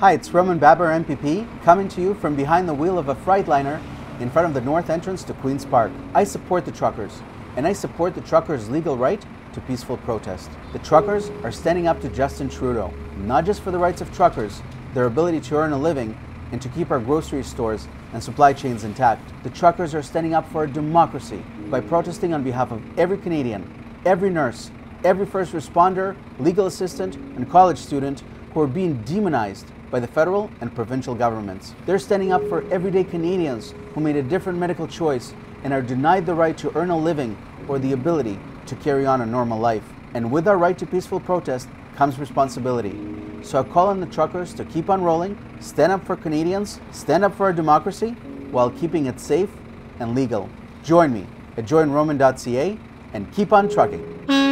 Hi, it's Roman Baber, MPP, coming to you from behind the wheel of a Freightliner in front of the north entrance to Queen's Park. I support the truckers, and I support the truckers' legal right to peaceful protest. The truckers are standing up to Justin Trudeau, not just for the rights of truckers, their ability to earn a living, and to keep our grocery stores and supply chains intact. The truckers are standing up for a democracy by protesting on behalf of every Canadian, every nurse, every first responder, legal assistant, and college student who are being demonized by the federal and provincial governments. They're standing up for everyday Canadians who made a different medical choice and are denied the right to earn a living or the ability to carry on a normal life. And with our right to peaceful protest comes responsibility. So I call on the truckers to keep on rolling, stand up for Canadians, stand up for our democracy while keeping it safe and legal. Join me at joinroman.ca and keep on trucking.